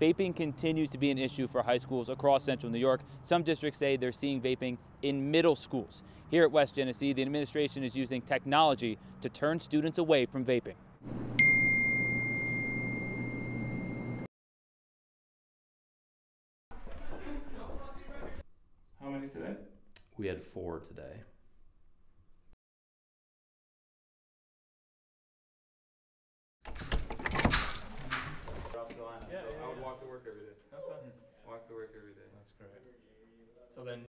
vaping continues to be an issue for high schools across central New York. Some districts say they're seeing vaping in middle schools. Here at West Genesee, the administration is using technology to turn students away from vaping. How many today? We had four today. Walk to work every day. Okay. Walk to work every day. That's great. So then